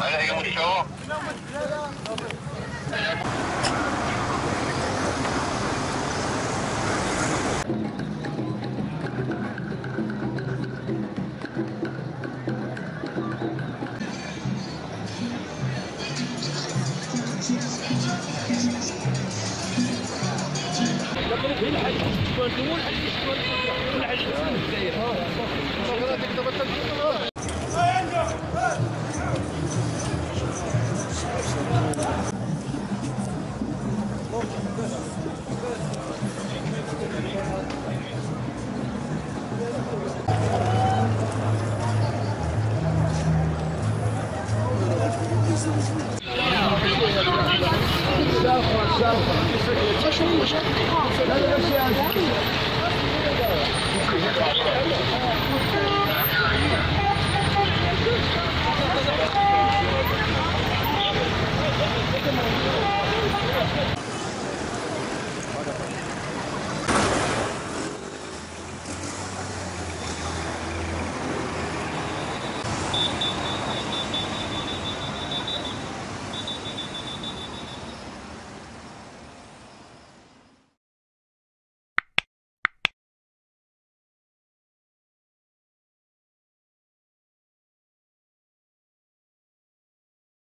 هلا يوم الشباب الحج والحج والحج 就是它生是靠这个。